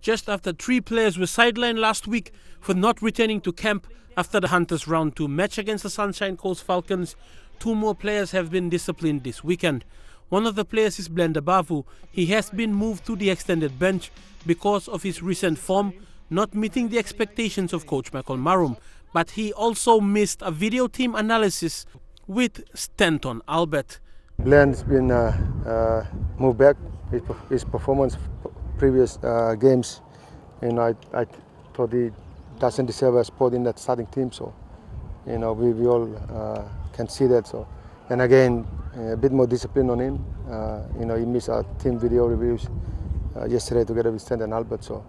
just after three players were sidelined last week for not returning to camp after the Hunters round 2 match against the Sunshine Coast Falcons. Two more players have been disciplined this weekend. One of the players is Blender Bavu. He has been moved to the extended bench because of his recent form not meeting the expectations of coach Michael Marum. But he also missed a video team analysis with Stanton Albert. Blen's been uh, uh, moved back. His, his performance previous uh, games, you know, I, I thought he doesn't deserve a spot in that starting team. So, you know, we, we all uh, can see that. So, and again, a bit more discipline on him. Uh, you know, he missed our team video reviews uh, yesterday together with Stanton Albert. So.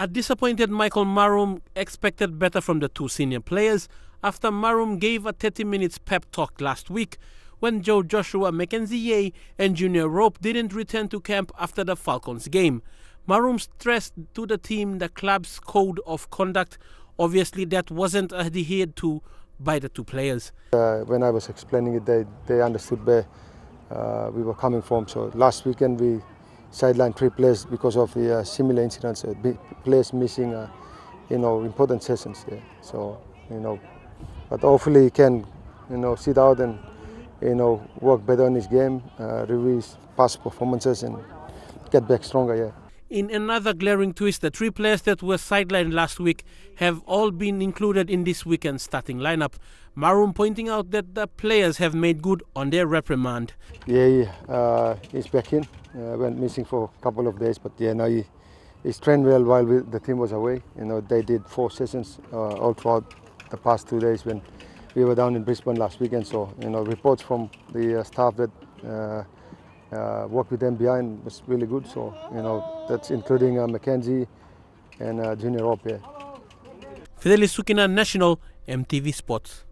A disappointed Michael Marum expected better from the two senior players after Marum gave a 30 minutes pep talk last week when Joe Joshua, Mackenzie Yei, and Junior Rope didn't return to camp after the Falcons game. Marum stressed to the team the club's code of conduct. Obviously, that wasn't adhered to by the two players. Uh, when I was explaining it, they, they understood where uh, we were coming from. So last weekend we sidelined three players because of the uh, similar incidents, uh, players missing, uh, you know, important sessions there. So, you know, but hopefully he can, you know, sit out and, you know, work better on his game, uh, review his past performances and get back stronger, yeah. In another glaring twist, the three players that were sidelined last week have all been included in this weekend's starting lineup. Marum pointing out that the players have made good on their reprimand. Yeah, uh, he's back in. Uh, went missing for a couple of days, but yeah, now he, he's trained well while we, the team was away. You know, they did four sessions uh, all throughout the past two days when we were down in Brisbane last weekend. So, you know, reports from the uh, staff that uh, with them behind was really good. So, you know, that's including uh, Mackenzie and uh, Junior. Yeah. Fidelis Sukina, National, EMTV Sports.